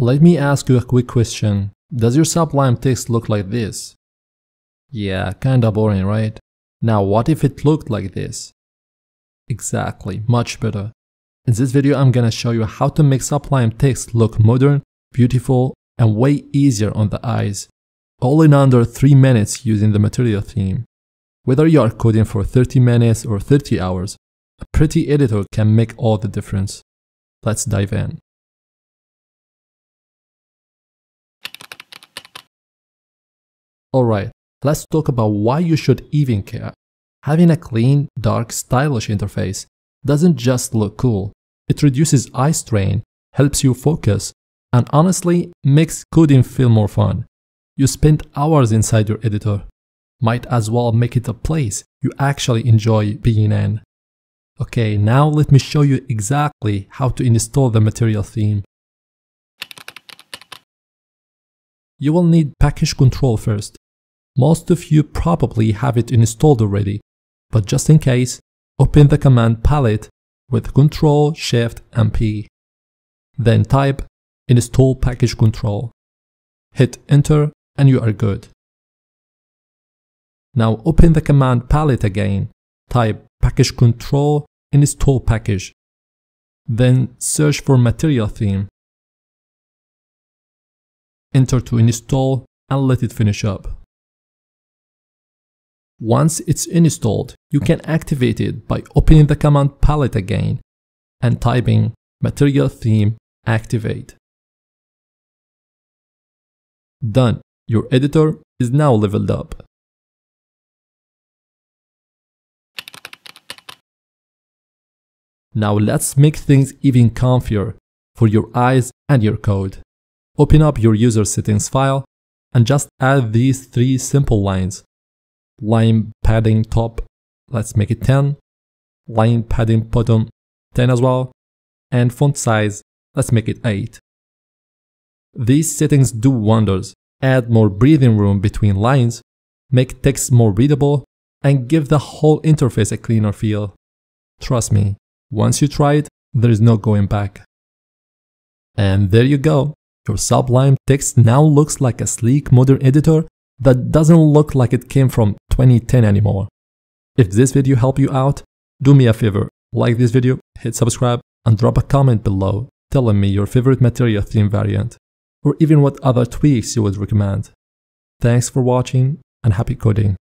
Let me ask you a quick question. Does your Sublime text look like this? Yeah, kinda boring, right? Now what if it looked like this? Exactly, much better. In this video I'm gonna show you how to make Sublime text look modern, beautiful, and way easier on the eyes. All in under 3 minutes using the material theme. Whether you are coding for 30 minutes or 30 hours, a pretty editor can make all the difference. Let's dive in. Alright, let's talk about why you should even care. Having a clean, dark, stylish interface doesn't just look cool, it reduces eye strain, helps you focus, and honestly makes coding feel more fun. You spend hours inside your editor. Might as well make it a place you actually enjoy being in. Okay, now let me show you exactly how to install the material theme. You will need package control first. Most of you probably have it installed already, but just in case, open the command palette with Ctrl, Shift and P. Then type install package control. Hit enter and you are good. Now open the command palette again, type package control install package. Then search for material theme. Enter to install and let it finish up. Once it's installed, you can activate it by opening the command palette again and typing material theme activate. Done. Your editor is now leveled up. Now let's make things even comfier for your eyes and your code. Open up your user settings file and just add these three simple lines line padding top, let's make it 10, line padding bottom 10 as well, and font size, let's make it 8. These settings do wonders, add more breathing room between lines, make text more readable, and give the whole interface a cleaner feel. Trust me, once you try it, there is no going back. And there you go. Your Sublime text now looks like a sleek modern editor that doesn't look like it came from 2010 anymore. If this video helped you out, do me a favor, like this video, hit subscribe, and drop a comment below telling me your favorite material theme variant, or even what other tweaks you would recommend. Thanks for watching and happy coding.